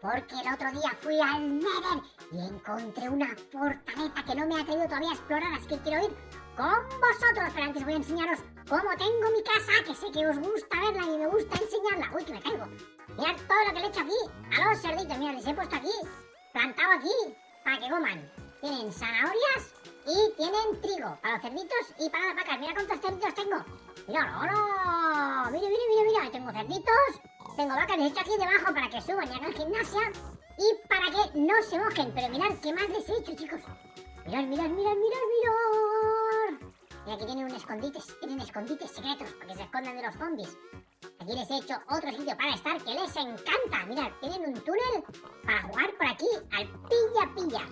Porque el otro día fui al Nether y encontré una fortaleza que no me he atrevido todavía a explorar, así que quiero ir con vosotros. Pero antes voy a enseñaros cómo tengo mi casa, que sé que os gusta verla y me gusta enseñarla. ¡Uy, que me caigo! Mirad todo lo que le he hecho aquí a los cerditos. Mirad, les he puesto aquí, plantado aquí, para que coman. Tienen zanahorias y tienen trigo para los cerditos y para las vacas. Mira cuántos cerditos tengo. Mira, hola. Mira, mira, mira, mira. Tengo cerditos, tengo vacas. Les he hecho aquí debajo para que suban y hagan gimnasia y para que no se mojen. Pero mirad qué más les he hecho, chicos. Mirad, mirad, mirad, mirad, mirad. Y aquí tienen un escondite, tienen escondites secretos para que se escondan de los zombies. Aquí les he hecho otro sitio para estar que les encanta. Mirad, tienen un túnel para jugar por aquí al pilla-pilla.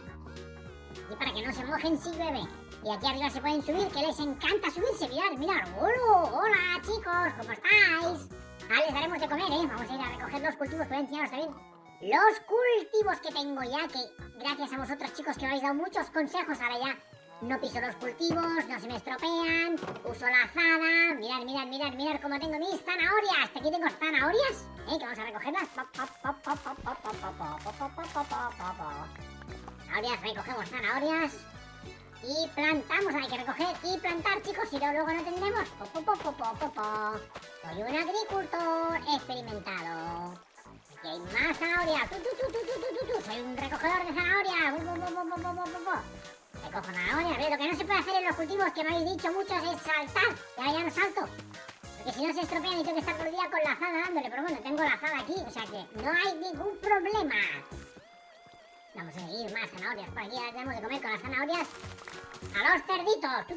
Y para que no se mojen si llueve. Y aquí arriba se pueden subir, que les encanta subirse. Mirad, mirad. ¡Hola! ¡Hola, chicos! ¿Cómo estáis? Ah, les daremos de comer, ¿eh? Vamos a ir a recoger los cultivos. Voy a enseñaros también los cultivos que tengo ya. Que gracias a vosotros, chicos, que me habéis dado muchos consejos. Ahora ya no piso los cultivos, no se me estropean. Uso la azada. Mirad, mirad, mirad, mirad cómo tengo mis zanahorias. Aquí tengo zanahorias, ¿eh? Que vamos a recogerlas. Zanahorias, recogemos zanahorias. Y plantamos, hay que recoger y plantar, chicos, si no, luego no tendremos. Soy un agricultor experimentado. Aquí hay más zanahorias. Soy un recogedor de zanahorias. Me cojo. Eh. A lo que no se puede hacer en los cultivos que me habéis dicho muchos es saltar. Ya, ya no salto. Porque si no se estropean y tengo que estar todo el día con la azada dándole. Pero bueno, tengo la azada aquí. O sea que no hay ningún problema. Vamos a seguir más zanahorias. Por aquí ya tenemos de comer con las zanahorias. A los cerditos. Tu,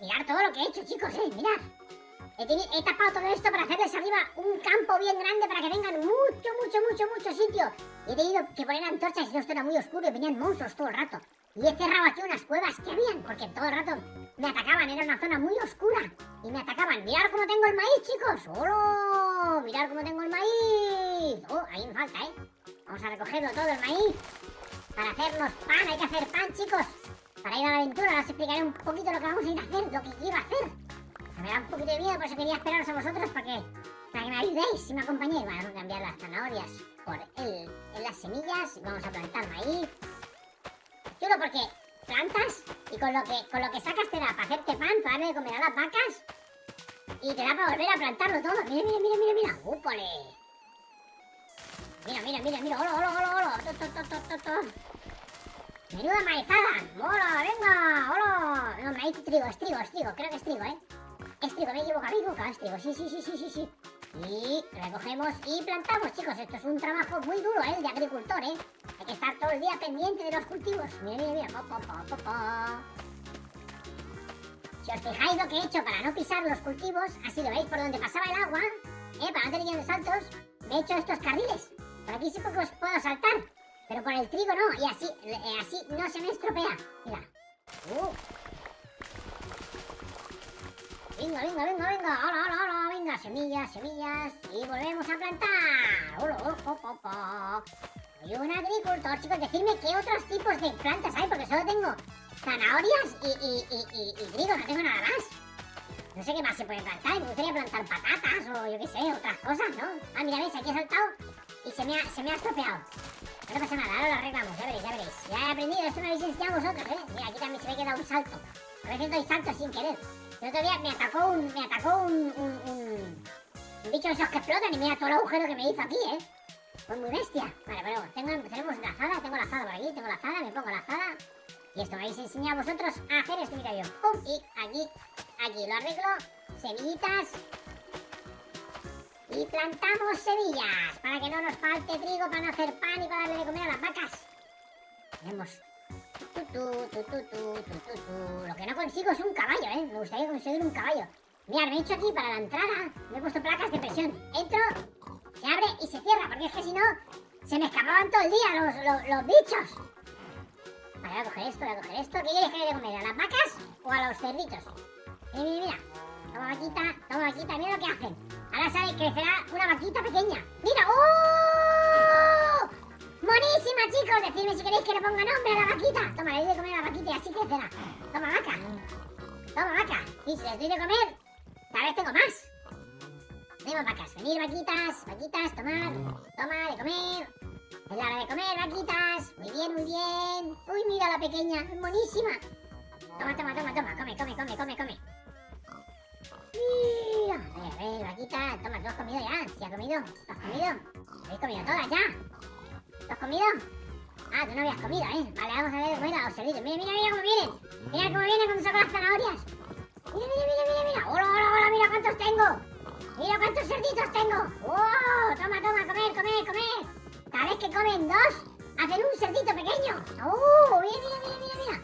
Mirad todo lo que he hecho, chicos, eh. Mirad. He, tapado todo esto para hacerles arriba un campo bien grande para que tengan mucho, mucho, mucho, mucho sitio. He tenido que poner antorchas y esto era muy oscuro y venían monstruos todo el rato. Y he cerrado aquí unas cuevas que habían, porque todo el rato me atacaban, era una zona muy oscura. Y me atacaban. Mirad cómo tengo el maíz, chicos. ¡Hola! Mirad cómo tengo el maíz. Oh, ahí me falta, ¿eh? Vamos a recogerlo todo el maíz. Para hacernos pan, hay que hacer pan, chicos. Para ir a la aventura, ahora os explicaré un poquito lo que vamos a ir a hacer, lo que quiero hacer. Me da un poquito de miedo, por eso quería esperaros a vosotros para que, para que me ayudéis y me acompañéis. Vamos a cambiar las zanahorias por el, en las semillas. Vamos a plantar maíz. Chulo porque plantas y con lo que con lo que sacas te da para hacerte pan, para darle comer a las vacas y te da para volver a plantarlo todo. Mira, mira, mira, mira, mira. ¡Úpole! Mira, mira, mira, mira. To, to, to, to, to. ¡Menuda maizada! ¡Hola, venga! ¡Hola! No, maíz y trigo, es trigo, es trigo. Creo que es trigo, ¿eh? Es trigo, me he equivocado, me. Sí, sí, sí, sí, sí, sí. Y recogemos y plantamos, chicos. Esto es un trabajo muy duro, ¿eh? De agricultor, ¿eh? Hay que estar todo el día pendiente de los cultivos. Mira, mira, mira. Po, po, po. Si os fijáis lo que he hecho para no pisar los cultivos, así lo veis por donde pasaba el agua, ¿eh? Para no tener saltos, me he hecho estos carriles. Por aquí sí que os puedo saltar, pero por el trigo no. Y así, eh, así no se me estropea. Mira. Uh. Venga, venga, venga, venga. Hola, hola, hola. Venga, semillas, semillas. Y volvemos a plantar. Hola, oh, oh. Soy un agricultor, chicos. Decidme qué otros tipos de plantas hay, porque solo tengo zanahorias y, y, y, trigo, no tengo nada más. No sé qué más se puede plantar. Me gustaría plantar patatas o yo qué sé, otras cosas, ¿no? Ah, mira, ves, aquí he saltado y se me ha, se me ha estropeado. No pasa nada, ahora lo arreglamos, ya veréis, ya veréis. Ya he aprendido, esto me habéis enseñado vosotros, ¿eh? Mira, aquí también se me ha quedado un salto. A veces doy saltos sin querer. El otro día me atacó un, me atacó un, un, un, un bicho de esos que explotan y mira todo el agujero que me hizo aquí, ¿eh? Fue muy bestia. Vale, pero tengo, tenemos la azada, tengo la azada por aquí, tengo la azada, me pongo la azada. Y esto me habéis enseñado vosotros a hacer esto, mira yo. ¡Pum! Y aquí, aquí lo arreglo. Semillitas. Y plantamos semillas para que no nos falte trigo para no hacer pan y para darle de comer a las vacas. Tenemos Lo que no consigo es un caballo, ¿eh? Me gustaría conseguir un caballo. Mirad, me he hecho aquí para la entrada, me he puesto placas de presión. Entro, se abre y se cierra, porque es que si no, se me escapaban todo el día los, los, bichos. Vale, voy a coger esto, voy a coger esto. ¿Qué quieres que le dé comer? ¿A las vacas o a los cerditos? Mira, mira, mira. Toma vaquita, toma vaquita, mira lo que hacen. Ahora sale, crecerá una vaquita pequeña. ¡Mira! ¡Oh! Buenísima, chicos. Decidme si queréis que le ponga nombre a la vaquita. Toma, le doy de comer a la vaquita y así crecerá. Toma, vaca. Toma, vaca. Y si les doy de comer, tal vez tengo más. Venimos vacas. Venir, vaquitas. Vaquitas, tomar. Toma, de comer. Es la hora de comer, vaquitas. Muy bien, muy bien. Uy, mira la pequeña. Buenísima. Toma, toma, toma, toma. Come, come, come, come, come. A ver, a ver, vaquita. Toma, ¿tú has comido ya? ¿Sí ha comido? ¿Tú has comido? ¿Habéis comido todas ya? ¿Tú has comido? Ah, tú no habías comido, ¿eh? Vale, vamos a ver los cerditos. Mira, mira, mira cómo vienen. Mira cómo vienen cuando saco las zanahorias. Mira, mira, mira, mira, mira. Hola, hola, hola, mira cuántos tengo. Mira cuántos cerditos tengo. ¡Oh! Toma, toma, comer, comer, comer. Cada vez que comen dos, hacen un cerdito pequeño. ¡Oh! Mira, mira, mira, mira, mira.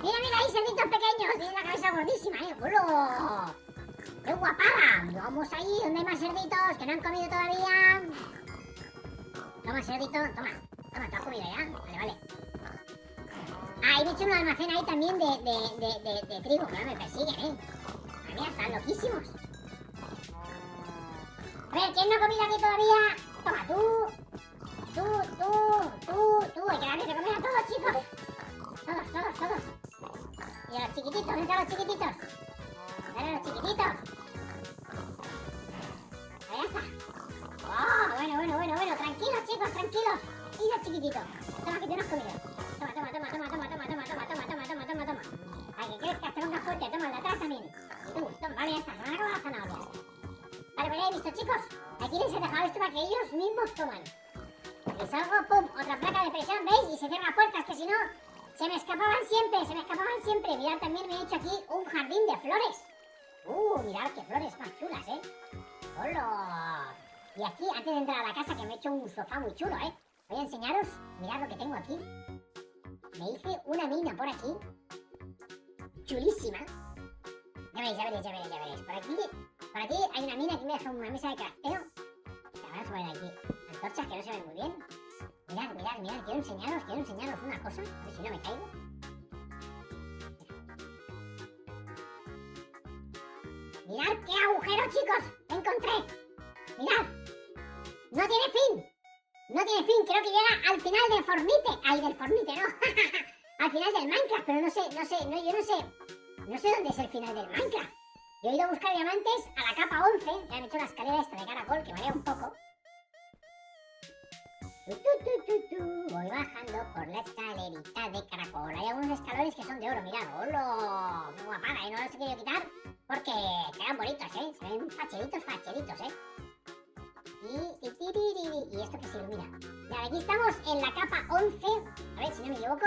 Mira, mira, hay cerditos pequeños. Tienen la cabeza gordísima, ¿eh? ¡Hola! ¡Qué guapada! Vamos ahí, donde hay más cerditos que no han comido todavía. Toma, cerdito, toma. Toma, ¿tú has comido ya? Vale, vale. Ah, he hecho un almacén ahí también de, de, de, de, de trigo, no me persiguen, ¿eh? Ah, mira, están loquísimos. A ver, ¿quién no ha comido aquí todavía? Toma, tú. Tú, tú, tú, tú. Hay que darles de comer a todos, chicos. Todos, todos, todos. Y a los chiquititos, ¿dónde están los chiquititos? Dale a los chiquititos. Bueno, bueno, bueno, bueno. Tranquilos, chicos, tranquilos. Y los chiquititos. Toma, que te lo has comido. Toma, toma, toma, toma, toma, toma, toma, toma, toma, toma, toma, toma, toma. Ay, que crezcas, te pongas fuerte. Toma, de atrás también. Y toma, vale, ya está. Se van a acabar las zanahorias. Vale, pues ya he visto, chicos. Aquí les he dejado esto para que ellos mismos coman. Les salgo, pum, otra placa de presión, ¿veis? Y se cierran puertas, que si no, se me escapaban siempre, se me escapaban siempre. Mirad, también me he hecho aquí un jardín de flores. Uh, mirad qué flores más chulas, ¿eh? ¡Hola! Y aquí, antes de entrar a la casa, que me he hecho un sofá muy chulo, ¿eh? Voy a enseñaros, mirad lo que tengo aquí. Me hice una mina por aquí. Chulísima. Ya veréis, ya veréis, ya veréis, ya veréis. Por aquí, por aquí hay una mina, aquí me he dejado una mesa de crafteo. Vamos a poner aquí antorchas que no se ven muy bien. Mirad, mirad, mirad, quiero enseñaros, quiero enseñaros una cosa. A si no me caigo. Mirad qué agujero, chicos. Tiene fin. Creo que llega al final del Fornite. Ay, del Fornite, no. al final del Minecraft, pero no sé, no sé, no, yo no sé. No sé dónde es el final del Minecraft. Yo he ido a buscar diamantes a la capa 11. Ya me he hecho la escalera esta de caracol que marea un poco. Tu, tu, tu. Voy bajando por la escalerita de caracol. Hay algunos escalones que son de oro, mirad. ¡Hola! ¡Qué guapada! Y no los he querido quitar porque quedan bonitos, ¿eh? Se ven facheritos, facheritos, ¿eh? Y, esto que se ilumina. Mira, aquí estamos en la capa 11. A ver si no me equivoco.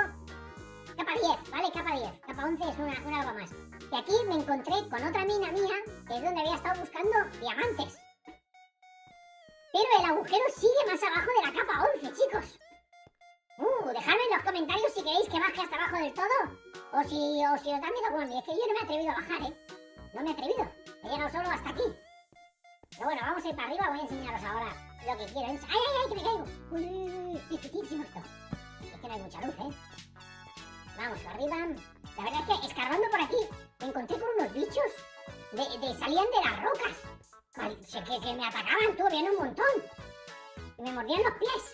Capa 10, ¿vale? Capa 10. Capa 11 es una, una más. Y aquí me encontré con otra mina mía, que es donde había estado buscando diamantes. Pero el agujero sigue más abajo de la capa 11, chicos. Uh, dejadme en los comentarios si queréis que baje hasta abajo del todo. O si, o si os da miedo como. Es que yo no me he atrevido a bajar, ¿eh? No me he atrevido. He llegado solo hasta aquí. Pero bueno, vamos a ir para arriba. Voy a enseñaros ahora lo que quiero. ¡Ay, ay, ay! Que me caigo. Uy, uy, uy. Dificilísimo esto. Es que no hay mucha luz, ¿eh? Vamos para arriba. La verdad es que escarbando por aquí me encontré con unos bichos de, de salían de las rocas. Que, que me atacaban, tú, bien un montón. Y me mordían los pies.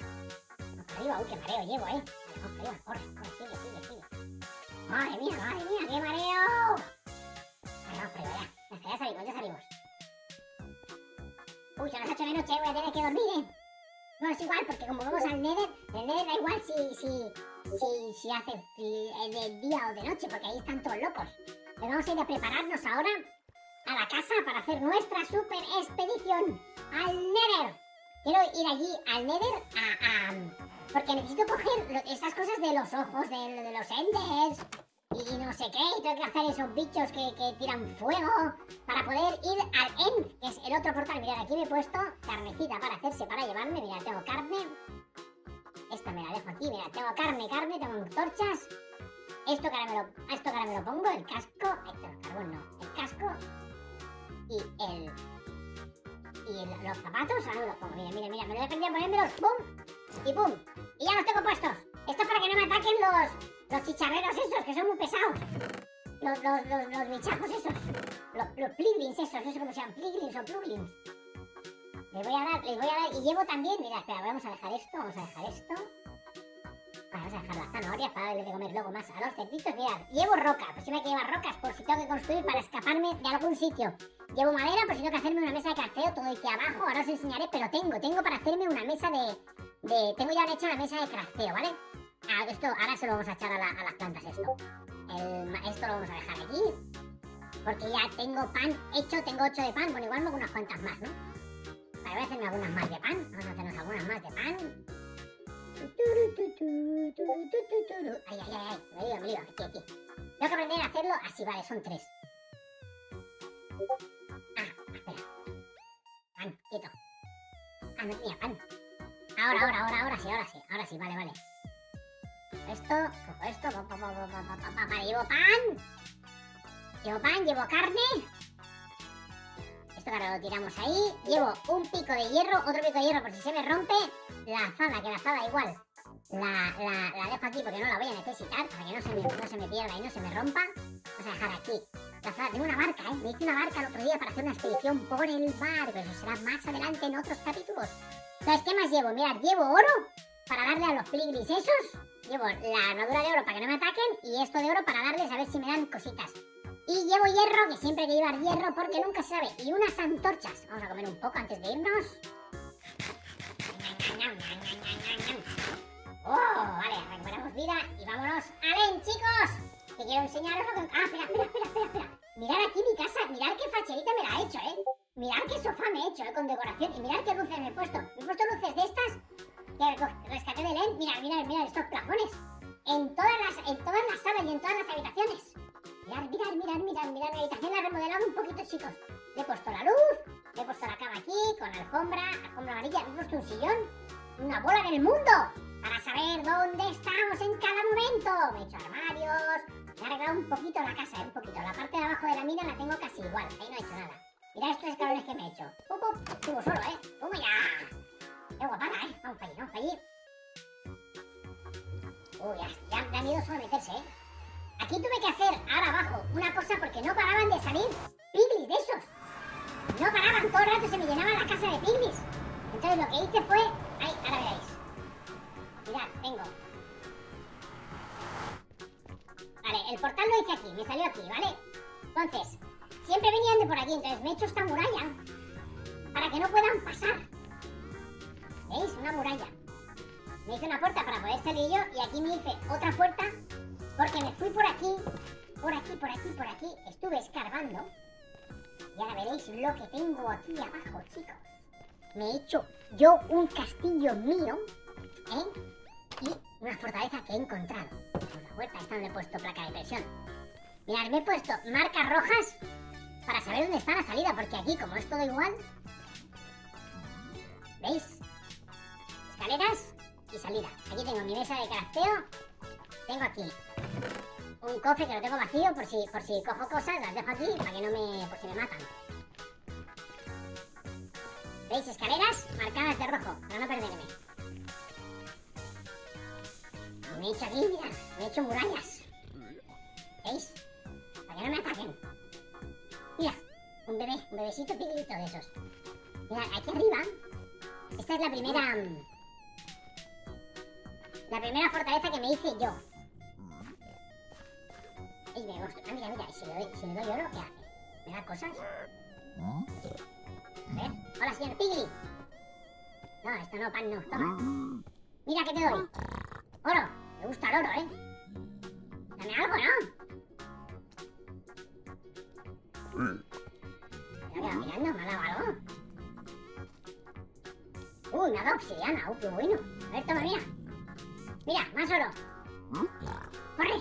Vamos para arriba, uy, qué mareo llevo, ¿eh? Vamos para arriba, corre, corre, sigue, sigue, sigue. Madre mía, madre mía, qué mareo. Vamos para arriba, ya. Ya está, ya salimos, ya salimos. Uy, nos ha hecho de noche, voy a tener que dormir, ¿eh? No, es igual, porque como vamos al Nether, el Nether da igual si, si, si, hace de día o de noche, porque ahí están todos locos. Pero vamos a ir a prepararnos ahora a la casa para hacer nuestra super expedición al Nether. Quiero ir allí al Nether a, a porque necesito coger esas cosas de los ojos, de, de los Enders y no sé qué. Y tengo que hacer esos bichos que, que tiran fuego para poder ir al End, que es el otro portal. Mirad, aquí me he puesto carnecita para hacerse, para llevarme. Mirad, tengo carne. Esta me la dejo aquí. Mirad, tengo carne, carne, tengo antorchas. Esto que ahora me lo, esto que ahora me lo pongo, el casco. Esto, el carbón no. El casco y el. Y los zapatos, ahora me los pongo. Mira, mira, mira, me lo he aprendido a ponérmelos. ¡Pum! Y pum. Y ya los tengo puestos. Esto es para que no me ataquen los, los chicharreros esos, que son muy pesados. Los, los, los, los bichajos esos. Los, los esos, no sé cómo se llaman. Pliglins o pluglins. Les voy a dar, les voy a dar. Y llevo también. Mira, espera, vamos a dejar esto, vamos a dejar esto. Vamos a dejar las zanahorias para darle de comer luego más a los cerditos. Mirad, llevo roca, pues siempre hay que llevar rocas por si tengo que construir para escaparme de algún sitio. Llevo madera por si tengo que hacerme una mesa de crafeo, todo aquí abajo, ahora os enseñaré, pero tengo, tengo para hacerme una mesa de... de tengo ya hecha una mesa de crafteo, ¿vale? Ah, esto, ahora se lo vamos a echar a, la- a las plantas esto. Esto lo vamos a dejar aquí. Porque ya tengo pan hecho, tengo 8 de pan, bueno, igual me hago unas cuantas más, ¿no? Vale, voy a hacerme algunas más de pan. Vamos a hacernos algunas más de pan. Ay, ay, ay, ay, me lío, me lío, aquí, aquí. Tengo que aprender a hacerlo así, vale, son tres. Ah, espera. Pan, quieto. Ah, no tenía pan. Ahora, ahora, ahora, ahora sí, ahora sí, ahora sí, vale, vale. Esto, cojo esto, llevo pan. Llevo pan, llevo carne. Esto ahora lo tiramos ahí. Llevo un pico de hierro, otro pico de hierro por si se me rompe. La azada, que la azada igual. La, la, la, dejo aquí porque no la voy a necesitar para que no se, me, no se me pierda y no se me rompa. Vamos a dejar aquí. La azada, tengo una barca, ¿eh? Me hice una barca el otro día para hacer una expedición por el barco. Eso será más adelante en otros capítulos. Entonces, ¿qué más llevo? Mirad, llevo oro para darle a los pligris esos. Llevo la armadura de oro para que no me ataquen y esto de oro para darles a ver si me dan cositas. Y llevo hierro, que siempre hay que llevar hierro porque nunca se sabe. Y unas antorchas. Vamos a comer un poco antes de irnos. Oh, vale, recuperamos vida y vámonos. ¡Alen, chicos! Que quiero enseñaros lo que... Ah, espera, espera, espera, espera, espera. Mirad aquí mi casa, mirad qué facherita me la he hecho, ¿eh? Mirad qué sofá me he hecho, ¿eh? Con decoración. Y mirad en todas las habitaciones. Mirad, mirad, mirad, mirad, mirad. Mi habitación la he remodelado un poquito, chicos. Le he puesto la luz, le he puesto la cama aquí, con alfombra, alfombra amarilla, le he puesto un sillón, una bola en el mundo, para saber dónde estamos en cada momento. Me he hecho armarios, he arreglado un poquito la casa, eh, un poquito. La parte de abajo de la mina la tengo casi igual, ahí no he hecho nada. Mirad estos escalones que me he hecho. Pum, pum, subo solo, ¿eh? ¡Toma ya! ¡Qué guapada, eh! Vamos para allí, vamos para allí. Uy, ya, ya da miedo solo meterse, ¿eh? Aquí tuve que hacer, ahora abajo, una cosa porque no paraban de salir piglis de esos. No paraban, todo el rato se me llenaba la casa de piglis. Entonces lo que hice fue... Ay, ahora veréis. Mirad, vengo. Vale, el portal lo hice aquí, me salió aquí, ¿vale? Entonces, siempre venían de por aquí, entonces me he hecho esta muralla para que no puedan pasar. ¿Veis? Una muralla. Me hice una puerta para poder salir yo y aquí me hice otra puerta porque me fui por aquí, por aquí, por aquí, por aquí. Estuve escarbando. Y ahora veréis lo que tengo aquí abajo, chicos. Me he hecho yo un castillo mío, ¿eh? Y una fortaleza que he encontrado. Por la puerta, esta no le he puesto placa de presión. Mirad, me he puesto marcas rojas para saber dónde está la salida, porque aquí, como es todo igual, ¿veis? Escaleras y salida. Aquí tengo mi mesa de crafteo. Tengo aquí un cofre que lo tengo vacío por si, por si cojo cosas, las dejo aquí para que no me. por si me matan. ¿Veis? Escaleras marcadas de rojo, para no perderme. Me he hecho aquí, mira, me he hecho murallas. ¿Veis? Para que no me ataquen. Mira, un bebé, un bebecito piquito de esos. Mira, aquí arriba, esta es la primera. mm, La primera fortaleza que me hice yo. Ah, mira, mira, y si le doy, si le doy oro, ¿qué hace? ¿Me da cosas? A ver. Hola, señor Piggy. No, esto no, pan no. Toma. Mira que te doy. Oro. Me gusta el oro, ¿eh? Dame algo, ¿no? Me ha quedado mirando, me ha dado algo. Uy, me ha dado obsidiana. Uy, qué bueno. A ver, toma, mira. Mira, más oro. ¡Corre!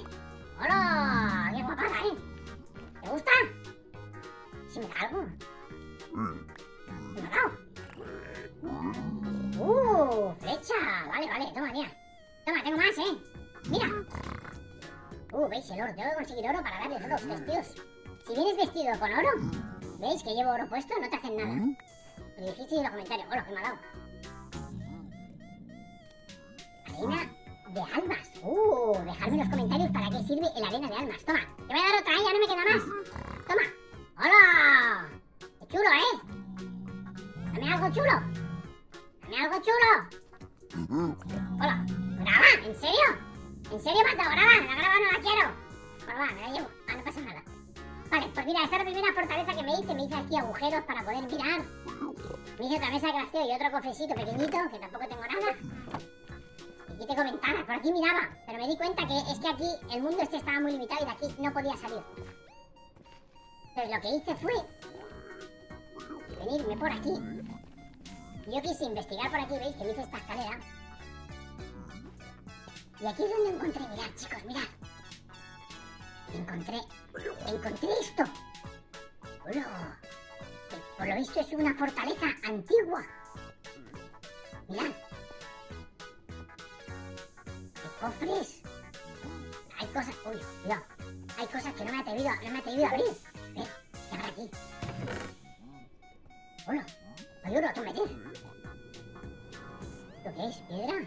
¡Hola! ¡Qué guapada, eh! ¿Te gusta? ¿Si me da algo? ¿Me ha dado? ¡Uh! ¡Flecha! Vale, vale, toma, mira. Toma, tengo más, ¿eh? Mira. Uh, ¿veis el oro? Tengo que conseguir oro para darles oro a ustedes, tíos. Si vienes vestido con oro, ¿veis que llevo oro puesto? No te hacen nada. Lo dijiste en los comentarios. ¡Hola, que me ha dado! Arena de almas. Uh, dejadme en los comentarios para qué sirve el arena de almas. Toma, te voy a dar otra, ya no me queda más. Toma. ¡Hola! ¡Qué chulo, eh! Dame algo chulo. Dame algo chulo. Hola. Graba, ¿en serio? ¿En serio dado graba? La graba no la quiero. Bueno, va, me la llevo. Ah, no pasa nada. Vale, pues mira, esta es la primera fortaleza que me hice. Me hice aquí agujeros para poder mirar. Me hice otra mesa de crafting y otro cofrecito pequeñito, que tampoco tengo nada. Y aquí tengo ventanas, por aquí miraba. Pero me di cuenta que es que aquí el mundo este estaba muy limitado y de aquí no podía salir. Entonces lo que hice fue venirme por aquí. Yo quise investigar por aquí, ¿veis? Que me hice esta escalera. Y aquí es donde encontré, mirad chicos, mirad. Encontré, encontré esto. Por lo visto es una fortaleza antigua. Mirad. Hay cofres. Hay cosas... Uy, cuidado. Hay cosas que no me he atrevido, no me he atrevido a abrir. Ven, ¿qué habrá aquí? Hola. Hay a tu meter. ¿Esto qué es? ¿Piedra?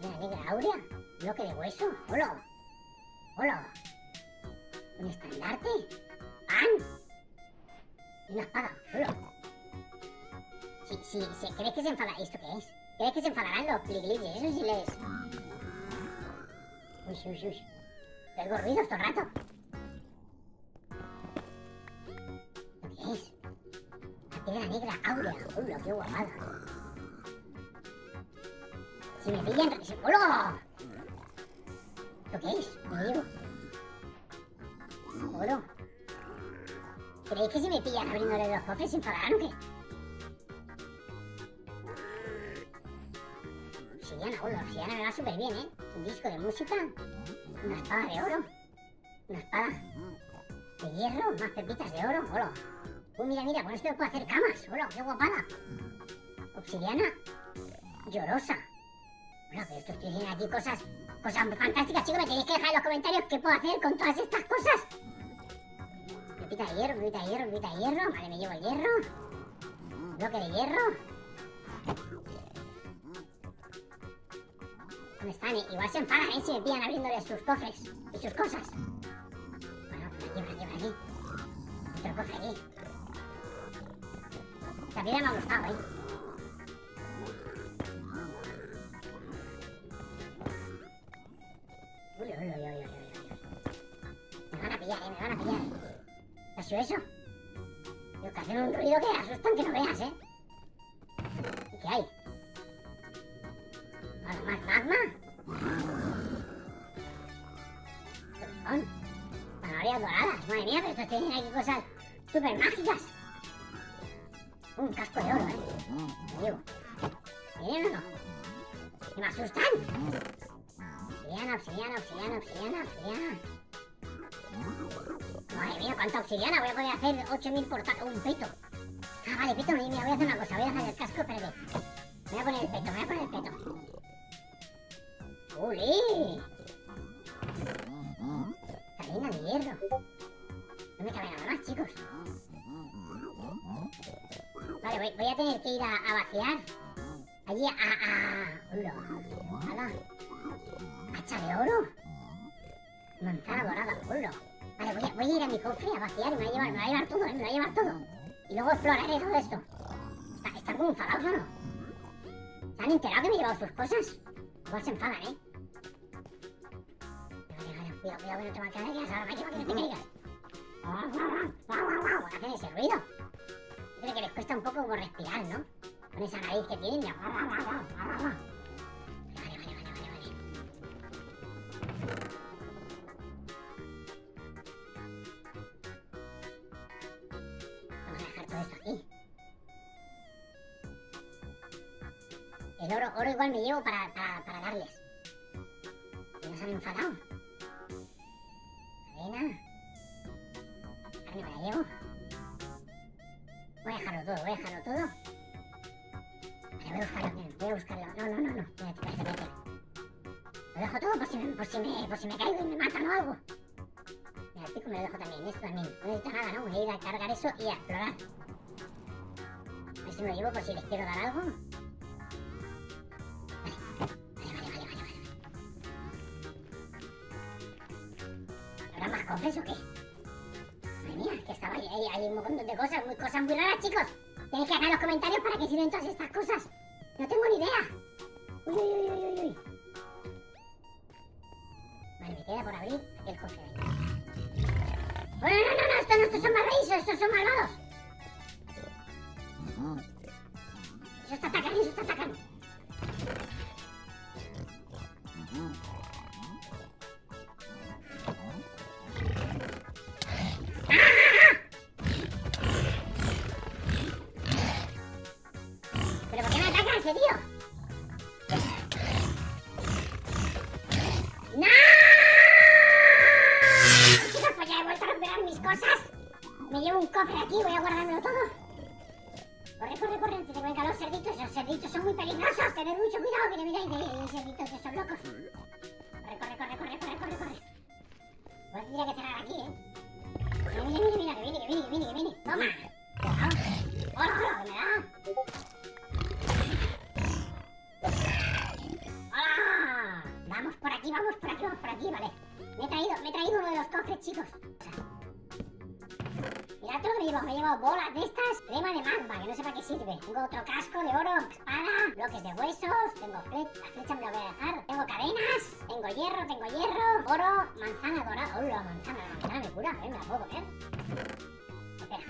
Piedra negra áurea. Bloque de hueso. Hola. Hola. Un estandarte. ¡Pan! Y una espada. Hola. Si, si, si, ¿Crees que se enfada? ¿Esto qué es? ¿Crees que se enfadarán los pligliches? Eso sí les... Uy, uy, uy. Oigo ruidos todo el rato. ¿Qué es? La piedra negra áurea. Hola, qué guapada. Si me pillan... ¡Hola! ¿Lo qué es? Me llevo. ¡Hola! ¿Creéis que si me pillan abriéndole los cofres se enfadarán o qué? Va súper bien, ¿eh? Un disco de música, una espada de oro, una espada de hierro, más pepitas de oro, hola. Uy, mira, mira, con esto puedo hacer camas, hola, qué guapada. Obsidiana llorosa. Hola, pero estos tienen aquí cosas, cosas fantásticas, chicos, me tenéis que dejar en los comentarios qué puedo hacer con todas estas cosas. Pepita de hierro, pepita de hierro, pepita de hierro. Vale, me llevo el hierro. Bloque de hierro. ¿Dónde están? Igual se enfadan, ¿eh? Si me pillan abriéndoles sus cofres y sus cosas. Bueno, por aquí, por aquí, por aquí. Otro cofre aquí. Esta piedra me ha gustado, ¿eh? Uy, uy, uy, uy, uy. Me van a pillar, ¿eh? Me van a pillar. ¿Qué ha sido eso? Digo, que un ruido que asustan que no veas, ¿eh? ¿Y qué hay? ¿Más, más magma? Madre mía, pero estos tienen aquí cosas súper mágicas. Un casco de oro, ¿eh? ¿Vienen o no? ¿Que me asustan? Obsidiana, obsidiana, obsidiana, obsidiana, obsidiana. Madre mía, cuánta obsidiana. Voy a poder hacer 8000 portales. Un peto. Ah, vale, peto. Mira, voy a hacer una cosa. Voy a hacer el casco. Espérate. Voy a poner el peto. Voy a poner el peto. ¡Uli! Cadena de hierro. No me cabe nada más, chicos. Vale, voy, voy a tener que ir a, a vaciar. Allí a... a... Hola. Hacha de oro. Manzana dorada. Hola. Vale, voy a, voy a, ir a mi cofre a vaciar y me va a llevar, me va a llevar todo, ¿eh? me va a llevar todo. Y luego exploraré todo esto. ¿Está, ¿Están como enfadados o no? ¿Se han enterado que me he llevado sus cosas? Igual se enfadan, ¿eh? Vale, cuidado, cuidado que no te va a caer, ahora me llevo que no te caigas. Hacen ese ruido. Que les cuesta un poco respirar, ¿no? Con esa nariz que tienen. Ya. Vale, vale, vale. Vamos a dejar todo esto aquí. El oro, oro igual me llevo para, para, para darles. Y no se han enfadado. Todo, voy a dejarlo todo. Vale, voy a buscarlo, bien, voy a buscarlo. No, no, no, no. Espérate, espérate, espérate. Lo dejo todo por si, por, si me, por si me caigo y me matan o algo. Mira, el pico me lo dejo también, esto también. No necesito nada, ¿no? Voy a ir a cargar eso y a explorar. A ver si me lo llevo por si les quiero dar algo. Vale, vale, vale, vale, vale. ¿Habrá más cofres o qué? Hay un montón de cosas, muy, cosas muy raras, chicos. Tenéis que dejar en los comentarios para que sirven todas estas cosas. No tengo ni idea. Uy, uy, uy, uy, uy. Vale, me queda por abrir el cofre. Bueno, no, no, no, estos no estos son malvados, estos son malvados. Esos te atacan, esos te atacan. vamos, por aquí vamos, por aquí, vale. Me he traído, me he traído uno de los cofres, chicos. Mirad todo lo que me llevo, me llevo bolas de estas, crema de magma, que no sé para qué sirve. Tengo otro casco de oro, espada, bloques de huesos, tengo flecha, la flecha me la voy a dejar, tengo cadenas, tengo hierro, tengo hierro, oro, manzana dorada. Oh, la manzana, manzana me cura, a ver, me la puedo comer. Espera.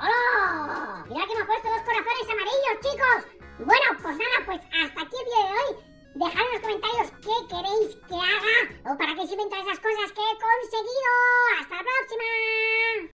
¡Hola! Mirad que me ha puesto dos corazones amarillos, chicos. Bueno, pues nada, pues hasta aquí el vídeo de hoy. Dejad en los comentarios qué queréis que haga o para qué sirven todas esas cosas que he conseguido. ¡Hasta la próxima!